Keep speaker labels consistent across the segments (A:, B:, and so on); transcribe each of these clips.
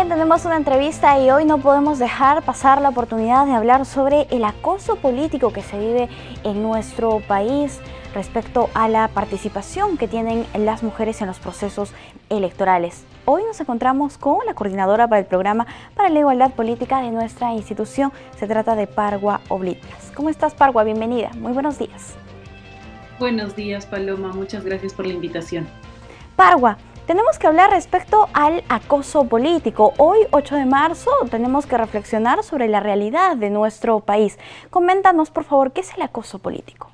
A: También tenemos una entrevista y hoy no podemos dejar pasar la oportunidad de hablar sobre el acoso político que se vive en nuestro país respecto a la participación que tienen las mujeres en los procesos electorales. Hoy nos encontramos con la coordinadora para el programa para la igualdad política de nuestra institución. Se trata de Pargua Oblitas. ¿Cómo estás, Pargua? Bienvenida. Muy buenos días.
B: Buenos días, Paloma. Muchas gracias por la invitación.
A: Pargua, tenemos que hablar respecto al acoso político. Hoy, 8 de marzo, tenemos que reflexionar sobre la realidad de nuestro país. Coméntanos, por favor, ¿qué es el acoso político?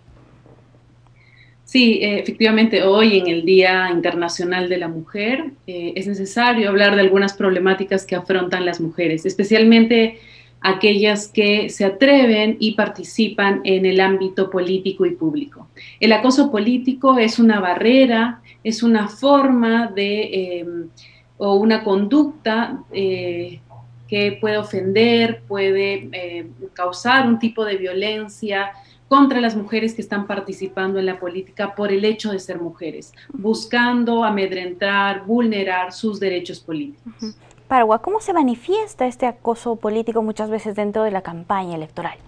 B: Sí, eh, efectivamente, hoy en el Día Internacional de la Mujer eh, es necesario hablar de algunas problemáticas que afrontan las mujeres, especialmente aquellas que se atreven y participan en el ámbito político y público. El acoso político es una barrera, es una forma de em, o una conducta eh, que puede ofender, puede causar un tipo de violencia, contra las mujeres que están participando en la política por el hecho de ser mujeres, buscando amedrentar, vulnerar sus derechos políticos.
A: Paragua, ¿cómo se manifiesta este acoso político muchas veces dentro de la campaña electoral?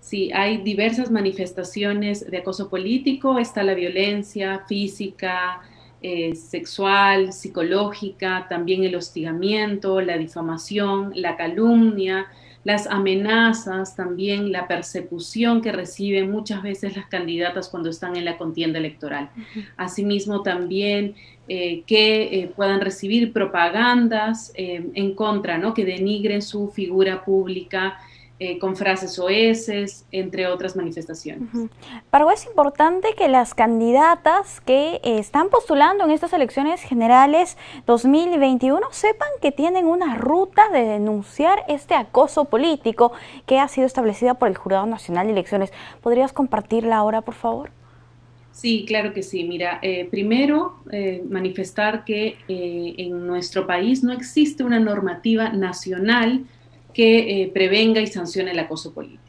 B: Sí, hay diversas manifestaciones de acoso político. Está la violencia física, eh, sexual, psicológica, también el hostigamiento, la difamación, la calumnia, las amenazas, también la persecución que reciben muchas veces las candidatas cuando están en la contienda electoral. Asimismo, también eh, que eh, puedan recibir propagandas eh, en contra, ¿no? que denigren su figura pública, eh, con frases oeces, entre otras manifestaciones.
A: Uh es importante que las candidatas que eh, están postulando en estas elecciones generales 2021 sepan que tienen una ruta de denunciar este acoso político que ha sido establecida por el Jurado Nacional de Elecciones. ¿Podrías compartirla ahora, por favor?
B: Sí, claro que sí. Mira, eh, primero manifestar que en nuestro país no existe una normativa nacional que eh, prevenga y sancione el acoso político.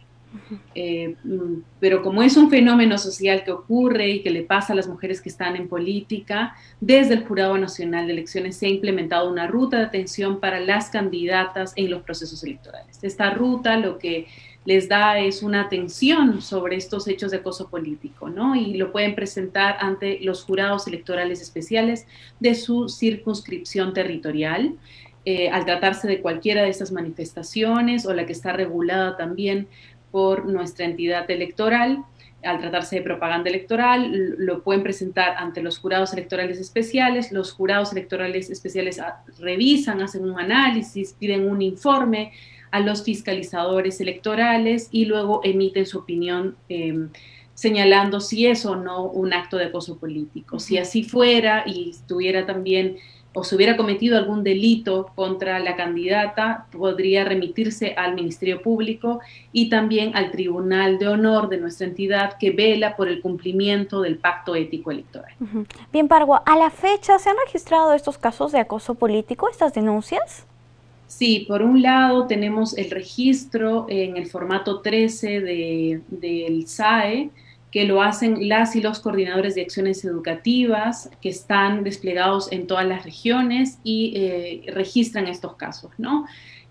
B: Eh, mm, pero como es un fenómeno social que ocurre y que le pasa a las mujeres que están en política, desde el Jurado Nacional de Elecciones se ha implementado una ruta de atención para las candidatas en los procesos electorales. Esta ruta lo que les da es una atención sobre estos hechos de acoso político, ¿no? Y lo pueden presentar ante los jurados electorales especiales de su circunscripción territorial. Eh, al tratarse de cualquiera de estas manifestaciones o la que está regulada también por nuestra entidad electoral, al tratarse de propaganda electoral, lo pueden presentar ante los jurados electorales especiales. Los jurados electorales especiales ah, revisan, hacen un análisis, piden un informe a los fiscalizadores electorales y luego emiten su opinión em, señalando si es o no un acto de acoso político. Si así fuera y tuviera también o se hubiera cometido algún delito contra la candidata, podría remitirse al Ministerio Público y también al Tribunal de Honor de nuestra entidad que vela por el cumplimiento del pacto ético electoral.
A: Bien, Pargo, a la fecha, ¿se han registrado estos casos de acoso político, estas denuncias?
B: Sí, por un lado tenemos el registro en el formato 13 del SAE, que lo hacen las y los coordinadores de acciones educativas que están desplegados en todas las regiones y eh, registran estos casos, ¿no?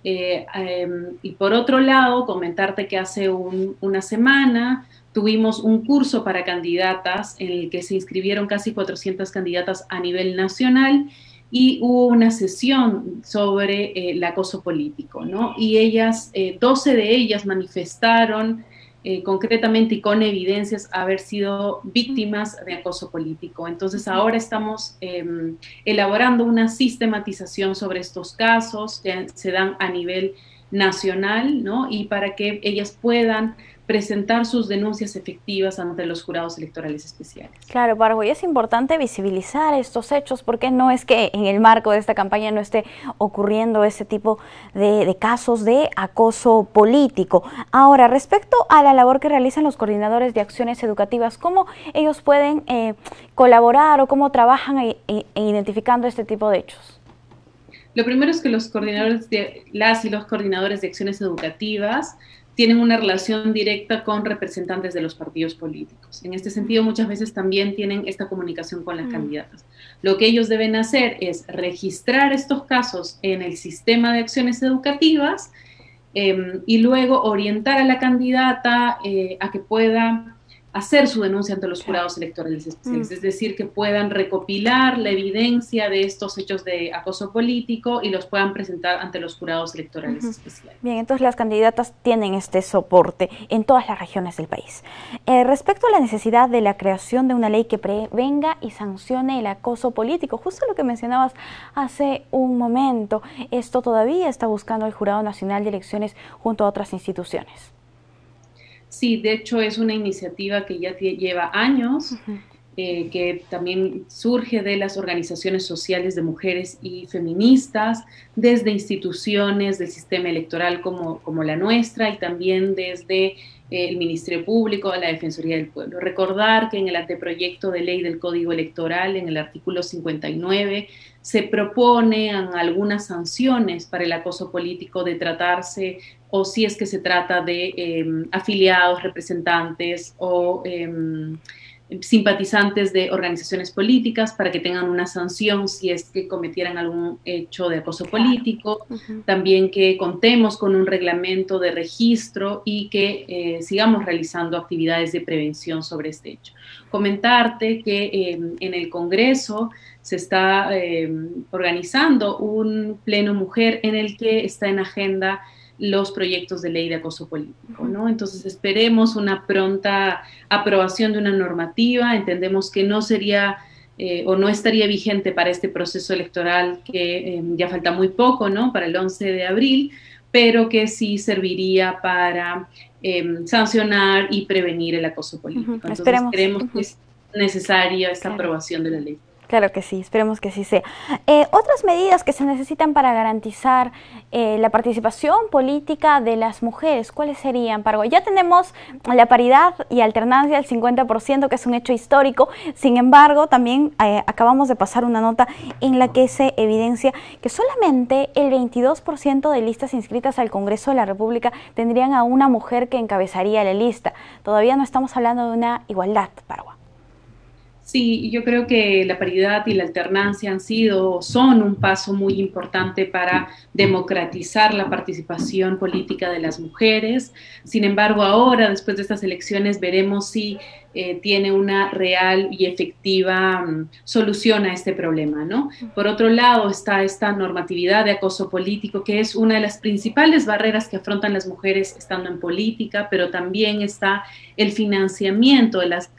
B: Eh, em, y por otro lado, comentarte que hace una semana tuvimos un curso para candidatas en el que se inscribieron casi 400 candidatas a nivel nacional y hubo una sesión sobre eh, el acoso político, ¿no? Y ellas, 12 de ellas manifestaron eh, concretamente y con evidencias haber sido víctimas de acoso político. Entonces ahora estamos em, elaborando una sistematización sobre estos casos que se dan a nivel nacional, ¿no? Y para que ellas puedan presentar sus denuncias efectivas ante los jurados electorales especiales.
A: Claro, Barbo, y es importante visibilizar estos hechos porque no es que en el marco de esta campaña no esté ocurriendo ese tipo de, casos de acoso político. Ahora, respecto a la labor que realizan los coordinadores de acciones educativas, ¿cómo ellos pueden eh, colaborar o cómo trabajan identificando este tipo de hechos?
B: Lo primero es que los coordinadores de las y los coordinadores de acciones educativas tienen una relación directa con representantes de los partidos políticos. En este sentido, muchas veces también tienen esta comunicación con las mm. candidatas. Lo que ellos deben hacer es registrar estos casos en el sistema de acciones educativas em, y luego orientar a la candidata eh, a que pueda hacer su denuncia ante los jurados electorales especiales, mm. es decir, que puedan recopilar la evidencia de estos hechos de acoso político y los puedan presentar ante los jurados electorales especiales.
A: Bien, entonces las candidatas tienen este soporte en todas las regiones del país. Eh, respecto a la necesidad de la creación de una ley que prevenga y sancione el acoso político, justo lo que mencionabas hace un momento, esto todavía está buscando el Jurado Nacional de Elecciones junto a otras instituciones.
B: Sí, de hecho es una iniciativa que ya lleva años, eh, que también surge de las organizaciones sociales de mujeres y feministas, desde instituciones del sistema electoral como, como la nuestra y también desde eh, el Ministerio Público, la Defensoría del Pueblo. Recordar que en el anteproyecto de ley del Código Electoral, en el artículo 59, se proponen algunas sanciones para el acoso político de tratarse o si es que se trata de em, afiliados, representantes o em, simpatizantes de organizaciones políticas para que tengan una sanción si es que cometieran algún hecho de acoso político, también que contemos con un reglamento de registro y que eh, sigamos realizando actividades de prevención sobre este hecho. Comentarte que em, en el Congreso se está organizando un pleno mujer en el que está en agenda los proyectos de ley de acoso político, ¿no? Entonces esperemos una pronta aprobación de una normativa, entendemos que no sería eh, o no estaría vigente para este proceso electoral que em, ya falta muy poco, ¿no? Para el 11 de abril, pero que sí serviría para em, sancionar y prevenir el acoso político. Entonces esperemos. creemos que es necesaria esta aprobación de la ley.
A: Claro que sí, esperemos que sí sea. Eh, otras medidas que se necesitan para garantizar eh, la participación política de las mujeres, ¿cuáles serían, Paraguay? Ya tenemos la paridad y alternancia del 50%, que es un hecho histórico. Sin embargo, también eh, acabamos de pasar una nota en la que se evidencia que solamente el 22% de listas inscritas al Congreso de la República tendrían a una mujer que encabezaría la lista. Todavía no estamos hablando de una igualdad, Paraguay.
B: Sí, yo creo que la paridad y la alternancia han sido, son un paso muy importante para democratizar la participación política de las mujeres. Sin embargo, ahora, después de estas elecciones, veremos si eh, tiene una real y efectiva mm, solución a este problema, ¿no? Por otro lado, está esta normatividad de acoso político, que es una de las principales barreras que afrontan las mujeres estando en política, pero también está el financiamiento de las,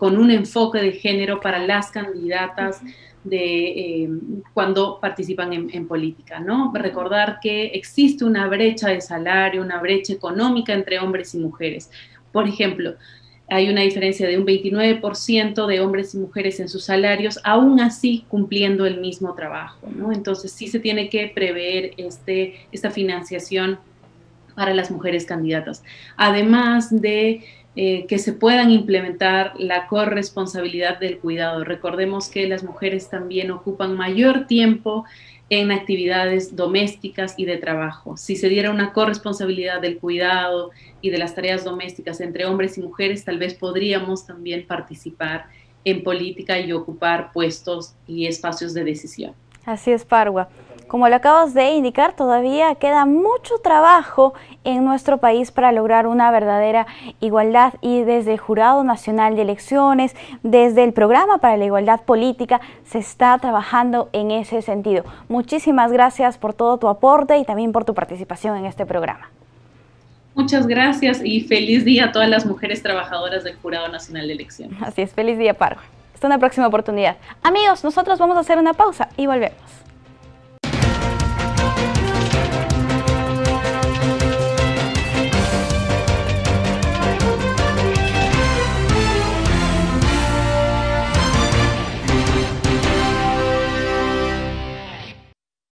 B: con un enfoque de género para las candidatas de eh, cuando participan en, en, política, ¿no? Recordar que existe una brecha de salario, una brecha económica entre hombres y mujeres. Por ejemplo, hay una diferencia de un 29% de hombres y mujeres en sus salarios, aún así cumpliendo el mismo trabajo. Entonces sí se tiene que prever este, esta financiación para las mujeres candidatas. Además de eh, que se puedan implementar la corresponsabilidad del cuidado. Recordemos que las mujeres también ocupan mayor tiempo en actividades domésticas y de trabajo. Si se diera una corresponsabilidad del cuidado y de las tareas domésticas entre hombres y mujeres, tal vez podríamos también participar en política y ocupar puestos y espacios de decisión.
A: Así es, Parwa. Como lo acabas de indicar, todavía queda mucho trabajo en nuestro país para lograr una verdadera igualdad y desde el Jurado Nacional de Elecciones, desde el Programa para la Igualdad Política, se está trabajando en ese sentido. Muchísimas gracias por todo tu aporte y también por tu participación en este programa.
B: Muchas gracias y feliz día a todas las mujeres trabajadoras del Jurado Nacional de Elecciones.
A: Así es, feliz día, Paro. Hasta una próxima oportunidad. Amigos, nosotros vamos a hacer una pausa y volvemos.